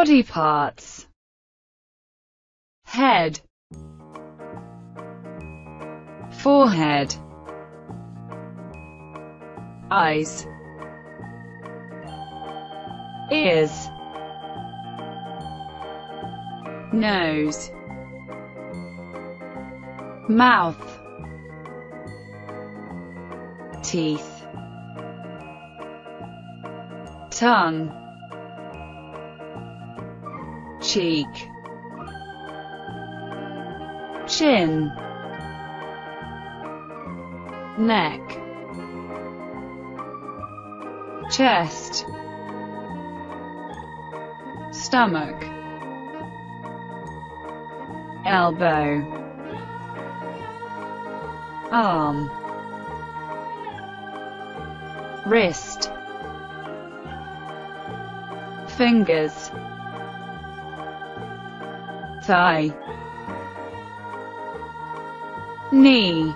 body parts. Head. Forehead. Eyes. Ears. Nose. Mouth. Teeth. Tongue cheek. Chin. Neck. Chest. Stomach. Elbow. Arm. Wrist. Fingers thigh. Knee.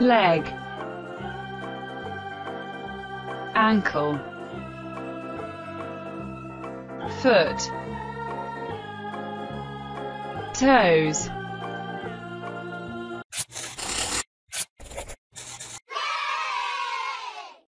Leg. Ankle. Foot. Toes